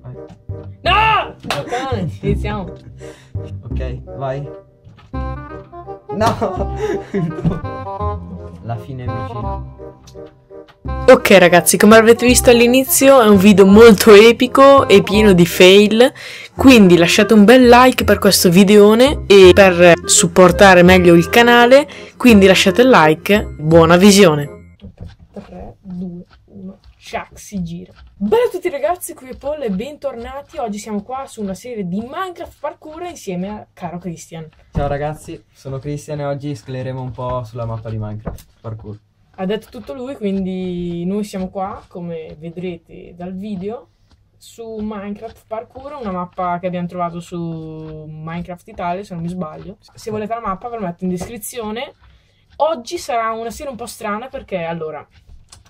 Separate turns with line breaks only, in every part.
vai.
No! Giocane, iniziamo.
Ok, vai. No! La fine è vicina.
Ok ragazzi, come avete visto all'inizio è un video molto epico e pieno di fail, quindi lasciate un bel like per questo videone e per supportare meglio il canale, quindi lasciate il like, buona visione. 3, 2, 1, ciak, si gira. Bella a tutti ragazzi, qui è Paul e bentornati, oggi siamo qua su una serie di Minecraft Parkour insieme a caro Christian.
Ciao ragazzi, sono Christian e oggi scleremo un po' sulla mappa di Minecraft Parkour.
Ha detto tutto lui, quindi noi siamo qua, come vedrete dal video, su Minecraft Parkour, una mappa che abbiamo trovato su Minecraft Italia, se non mi sbaglio. Se volete la mappa ve la metto in descrizione. Oggi sarà una serie un po' strana perché, allora,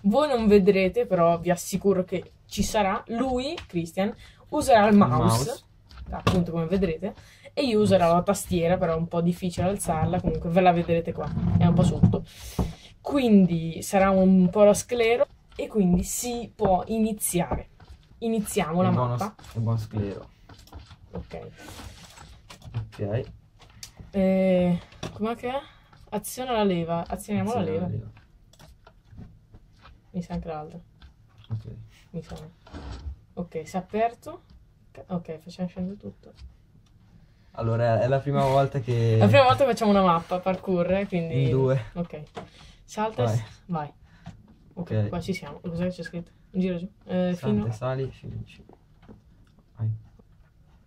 voi non vedrete, però vi assicuro che ci sarà. Lui, Christian, userà il mouse,
mouse.
appunto come vedrete, e io userò la tastiera, però è un po' difficile alzarla, comunque ve la vedrete qua, è un po' sotto. Quindi sarà un po' lo sclero e quindi si può iniziare. Iniziamo la
Il buono-
mappa.
Il buon sclero.
Ok.
Ok.
Eh, com'è che è? Aziona la leva. Azioniamo la leva. Mi sa anche l'altra.
Ok.
Mi. Ok, si è aperto. Ok, facciamo scendere tutto.
Allora, è la prima volta che...
La prima volta facciamo una mappa parkour, eh, quindi...
In due.
Ok. Salta
Vai.
vai. Ok,
Ok.
qua ci siamo. Cos'è che c'è scritto? Gira giù. Eh,
Salta,
fino...
sali, finisci. Vai.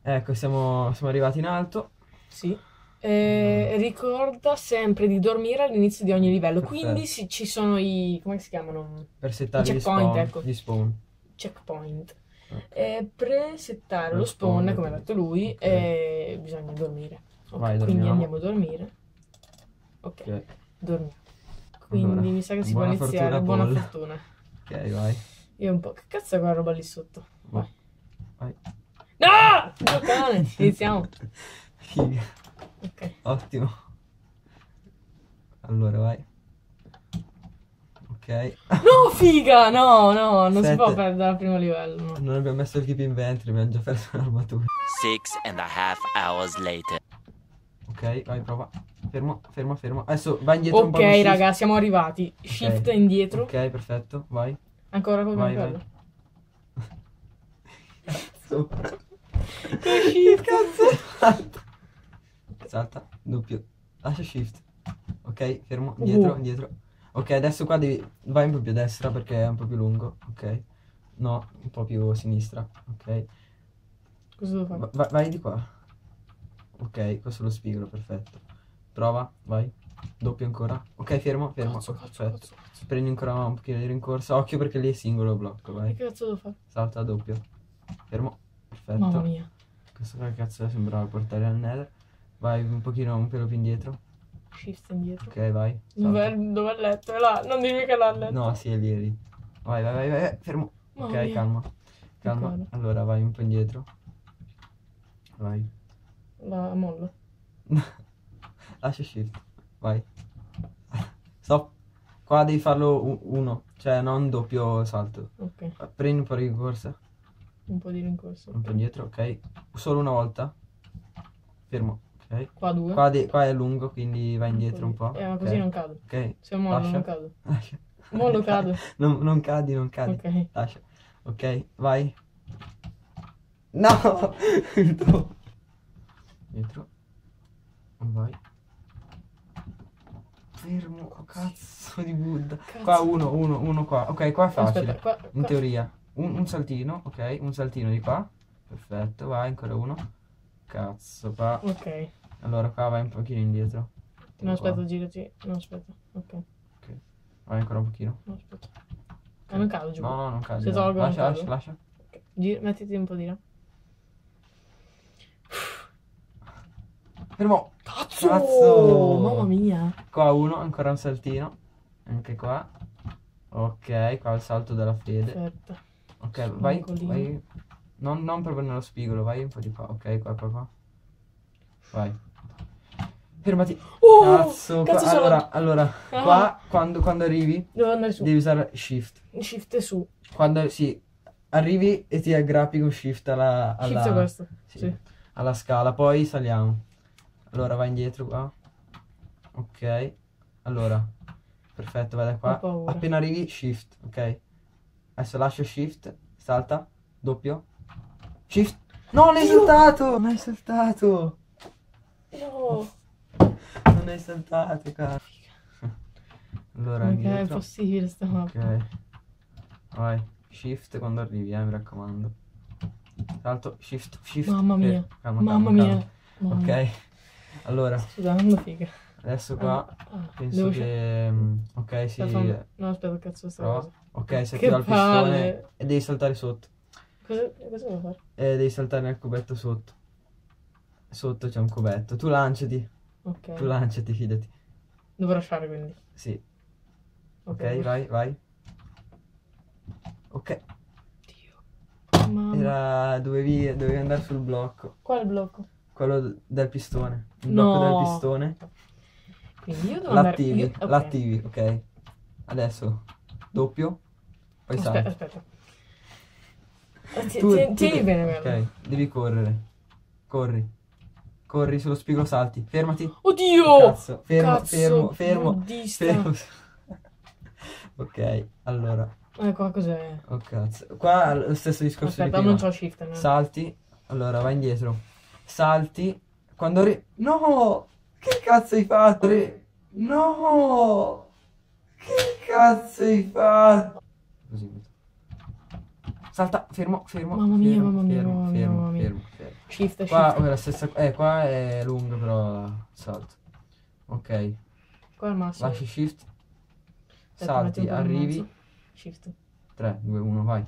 Ecco, siamo, siamo arrivati in alto.
Sì. Eh, ricorda sempre di dormire all'inizio di ogni livello.
Perfetto.
Quindi ci sono i... come si chiamano?
Per settare gli spawn.
ecco.
Gli spawn.
Checkpoint.
Ok.
E presettare
Lo
lo spawn,
spawn,
come ha detto lui,
ok.
e bisogna dormire. Ok,
Vai,
quindi andiamo a dormire. Ok,
Ok.
dormiamo. Quindi
Allora,
mi sa che si può iniziare.
fortuna,
Buona
Paul.
fortuna.
Ok, vai.
Io un po'. Che cazzo è quella roba lì sotto? Vai.
Vai.
No! Giocane! Iniziamo.
Figa.
Ok.
Ottimo. Allora, vai. Ok.
No, figa! No, no, non si
Sette.
può perdere dal primo livello. no.
Non abbiamo messo il keep inventory, abbiamo già perso l'armatura.
Six and a half hours later.
Ok, vai, prova. Fermo, fermo, fermo. Adesso vai indietro un po'.
Ok,
con shift.
raga, siamo arrivati. Shift indietro.
Ok, perfetto. Vai.
Ancora col
Vai,
livello.
Cazzo.
Che shift.
Cazzo. Salta, doppio. Lascia shift. Ok, fermo, indietro,
Uh.
indietro. Ok, adesso qua devi... Vai un po' più a destra perché è un po' più lungo. Ok. No, un po' più a sinistra. Ok.
Cosa devo fare?
Va- vai, di qua. Ok, questo lo spigolo, perfetto. Prova, vai. Doppio ancora. Ok, fermo, fermo.
Cazzo, cazzo,
perfetto.
cazzo.
Prendi ancora un pochino di rincorsa. Occhio perché lì è singolo blocco,
Che
vai.
cazzo devo fare?
Salta doppio. Fermo. Perfetto.
Mamma mia.
Questo qua che cazzo sembrava portare al nether. Vai un pochino, un pelo più indietro.
Shift indietro.
Ok, vai.
Dov'è, dov'è il letto? È là. Non dirmi che il letto.
No, sì, è lì, è lì. Vai, vai, vai, vai, vai, fermo.
Mamma
ok,
mia.
calma. Calma. Allora, vai un po' indietro. Vai.
La mollo.
Lascia shift. Vai. Stop. Qua devi farlo uno. Cioè, non doppio salto.
Ok.
Prendi un po' di corsa.
Un po' di rincorso.
Un po' indietro, ok. Solo una volta. Fermo. Ok.
Qua due.
Qua, de- qua è lungo, quindi vai indietro un po'.
Eh, ma
ok.
così non cado.
Ok.
Se mollo
Lascia.
non cado.
Lascia.
Mollo cado.
Non, non cadi, non cadi.
Ok.
Lascia. Ok, vai. No! Dietro. Dietro. Vai. Fermo, oh, cazzo di Buddha.
Cazzo.
Qua uno, uno, uno qua. Ok, qua è facile.
Aspetta, qua,
In
qua-
teoria. Un, un saltino, ok. Un saltino di qua. Perfetto, vai, ancora uno. Cazzo, qua.
Ok.
Allora qua vai un pochino indietro. Tipo
No, aspetta,
qua.
girati. No, aspetta. Ok.
Vai ancora un pochino.
No, aspetta. Ah, non cado giù.
No, no, non cadi.
Se tolgo,
lascia,
cado.
lascia, lascia.
Ok. Gir- mettiti un po' di là.
Fermo.
Cazzo!
Cazzo!
Mamma mia.
Qua uno, ancora un saltino. Anche qua. Ok, qua il salto della fede.
Aspetta.
Ok, vai,
Angolino.
vai. Non, non proprio nello spigolo, vai un po' di qua. Ok, qua, qua, qua. Vai. Fermati.
Oh,
Cazzo, qua-
cazzo, sono-
allora, allora,
Ah.
qua quando, quando arrivi
Devo andare su.
devi usare shift.
Shift su.
Quando, sì, arrivi e ti aggrappi con shift alla, alla,
Shift è questo.
sì,
Sì.
alla scala, poi saliamo. Allora vai indietro qua. Ok. Allora, perfetto, vai da qua. Appena arrivi, shift, ok. Adesso lascio shift, salta, doppio. Shift. No, non hai saltato! Non hai saltato!
No.
Non hai saltato, cazzo. Allora,
Ok, è
indietro.
possibile sta mappa.
Ok. Vai. Shift quando arrivi, eh, mi raccomando. Salto, shift, shift.
Mamma mia.
Fermo. Calma,
Mamma
calma,
mia. Mamma mia.
calma. Ok. Allora,
Sto dando figa.
adesso qua
Ah, ah,
penso
devo
che... mm, Ok, sì.
Aspetta, No, aspetta, cazzo sta
Prova.
cosa.
Ok, si
Che
attiva il pistone e devi saltare sotto.
Cosa, cosa devo fare?
E devi saltare nel cubetto sotto. Sotto c'è un cubetto. Tu lanciati.
Ok.
Tu lanciati, fidati.
Devo lasciare quindi.
Sì.
Ok,
Ok, vai, vai. Ok.
Dio. Mamma.
Era... Dovevi, dovevi andare sul blocco.
Quale blocco?
Quello del pistone. Il
No.
blocco del pistone.
Quindi io devo andare...
L'attivi,
io- ok.
l'attivi, ok. Adesso doppio, poi
Aspetta,
salti.
aspetta. Tieni, bene.
Ok, devi correre. Corri. Corri sullo spigolo, salti. Fermati.
Oddio!
Cazzo, fermo,
Cazzo,
fermo, fermo,
buddista.
fermo. ok, allora.
Eh, qua cos'è?
Oh cazzo. Qua lo stesso discorso
Aspetta,
di
non c'ho shift. No.
Salti. Allora, vai indietro. Salti. Quando ri... No! Che cazzo hai fatto? Ri- No! Che cazzo hai fatto? Così. Salta, fermo, fermo.
Mamma mia,
fermo,
mamma mia,
fermo,
mamma mia,
fermo,
mamma mia.
fermo, fermo.
Shift,
Qua
shift.
la stessa Eh, qua è lungo però salto. Ok.
Qua il massimo.
Lasci shift. Salti, arrivi.
Shift.
3, 2, 1, vai.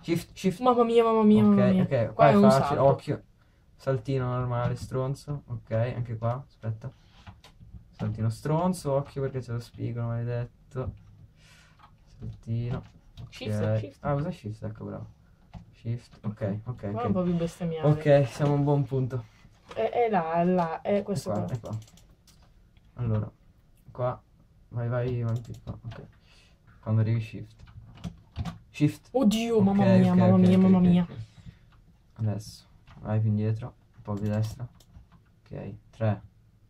Shift, shift.
Mamma mia, mamma mia,
ok,
mamma mia.
ok.
Qua
Qua
è
è
un
facile,
salto.
occhio. Saltino normale, stronzo. Ok, anche qua, aspetta. Saltino stronzo, occhio perché c'è lo spigolo, maledetto. Saltino.
Shift,
ok.
shift.
Ah, usa shift, ecco, bravo. Shift, ok, ok,
Qua è un po' più bestemmiale.
Ok, siamo a un buon punto.
È, è là, è là, è
È
questo
qua,
qua.
è qua. Allora, qua. Vai, vai, avanti qua, ok. Quando arrivi shift. Shift.
Oddio, mamma
Ok,
mia,
ok,
mamma mia, mamma mia.
Adesso vai più indietro, un po' più a destra. Ok, 3,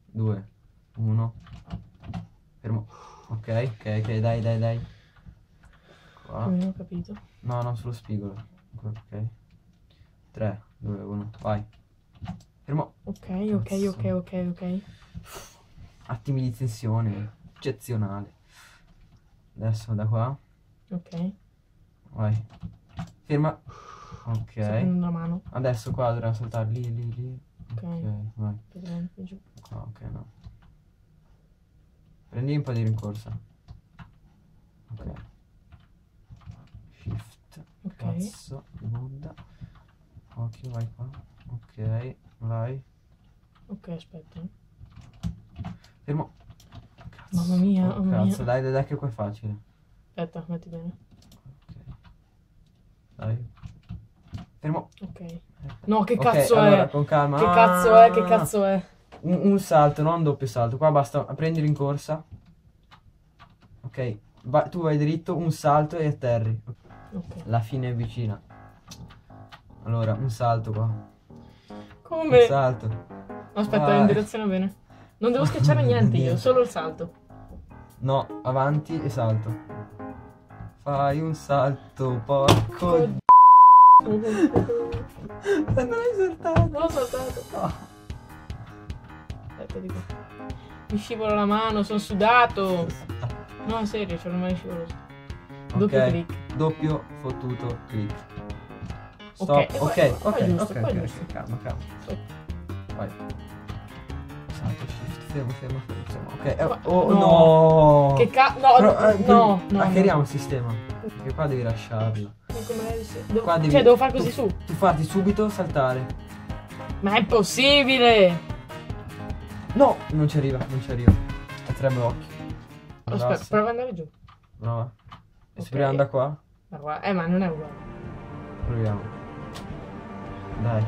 2, 1. Fermo. Ok, ok, ok, dai, dai, dai. Qua.
Non ho capito.
No, no, sullo spigolo. Ok. 3, 2, 1, vai. Fermo.
Ok, ok,
Cazzo.
ok, ok, ok.
Attimi di tensione. Eccezionale. Adesso da qua.
Ok.
Vai. Ferma. Ok. Adesso qua dovremmo saltare lì, lì, lì.
Ok.
Ok, vai. Qua, ok, no. Prendi un po' di rincorsa. Ok. Shift.
Ok.
Cazzo Buddha. Occhio, vai qua. Ok, vai.
Ok, aspetta.
Fermo. Cazzo.
Mamma mia,
Oh,
mamma mia.
Cazzo, dai, dai, dai, che qua è facile.
Aspetta, metti bene.
Ok. Dai. Fermo.
Ok. No, che
Ok,
cazzo
allora,
è?
con calma.
Che cazzo è? Che
Ah!
cazzo è?
Un, un salto, non un doppio salto. Qua basta prendi rincorsa. Ok, va- tu vai dritto, un salto e atterri.
Ok.
La fine è vicina. Allora, un salto qua. Un
Come?
salto.
Aspetta,
Vai.
in direzione bene. Non devo schiacciare niente io, solo il salto.
No, avanti e salto. Fai un salto, porco.
non
Non hai saltato.
l'ho saltato. Aspetta, dico. Mi scivola la mano, sono sudato. No, serio, c'ho le mani scivolose. Doppio
Ok,
clic.
Doppio fottuto clic. Stop.
Ok,
Ok, ok,
giusto,
ok, calma, calma. Vai. Salto, shift, fermo, fermo, fermo. fermo. Ok, eh,
Qua-
oh
no.
no.
Che ca... No,
Però, eh,
no, no.
Hackeriamo il sistema. Perché qua devi lasciarlo.
no. Devo-
Qua devi-
Cioè, devo fare
tu-
così su.
Tu farti subito saltare.
Ma è possibile!
No, non ci arriva, non ci arriva. Ha tre blocchi.
Aspetta, prova ad andare giù.
Prova. E
Ok.
se proviamo da qua?
Ma guarda, eh, ma non è uguale.
Proviamo. Dai.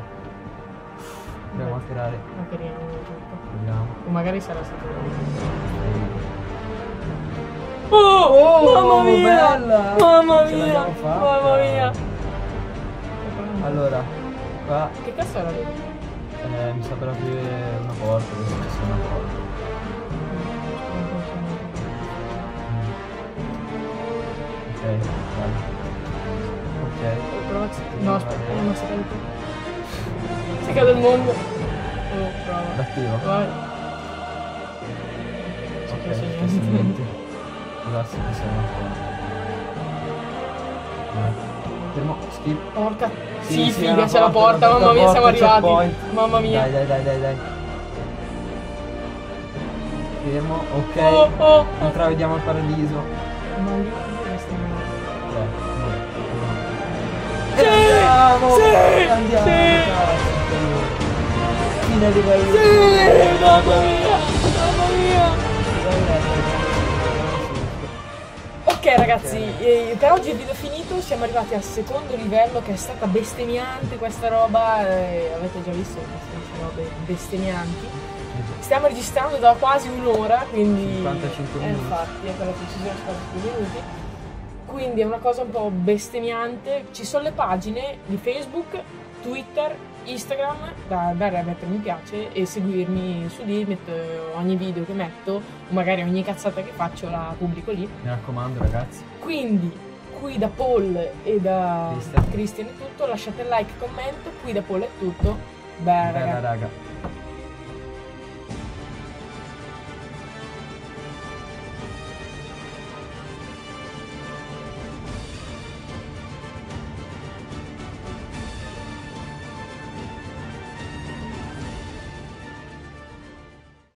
Proviamo a tirare.
Ma.
Proviamo.
O magari sarà stato
Oh,
mamma mia!
bella!
Mamma mia! Mamma mia!
Allora, qua
Che cazzo era lì?
eh, mi sa per aprire una porta, ci sia una porta.
No, aspetta, non si cade più. Si cade il mondo. Oh, prova.
L'attivo.
Vai.
Ok,
so niente.
niente. Porta. Vai. Fermo, skip.
Porca.
Sì,
Sì,
sì,
figa, c'è la
porta,
porta, mamma mia,
porta,
siamo arrivati.
checkpoint.
Mamma mia.
Dai, dai, dai, dai, dai. Fermo, ok.
Oh, oh.
Intravediamo il paradiso.
Ma lì
andiamo!
sì,
andiamo!
sì.
cazzo. Fine livello.
Sì, mamma mia, mamma mia. Ok ragazzi, eh, per oggi il video è finito, siamo arrivati al secondo livello che è stata bestemmiante questa roba, eh, avete già visto queste robe bestemmianti. Stiamo registrando da quasi un'ora, quindi...
55
eh,
minuti.
infatti, è per la precisione quasi più minuti. Quindi è una cosa un po' bestemmiante. Ci sono le pagine di Facebook, Twitter, Instagram, da andare a mettere mi piace e seguirmi su lì, metto ogni video che metto, o magari ogni cazzata che faccio la pubblico lì.
Mi raccomando ragazzi.
Quindi, qui da Paul e da
Christian.
Christian è tutto, lasciate like, commento, qui da Paul è tutto. Beh,
Bella
ragazzi.
raga.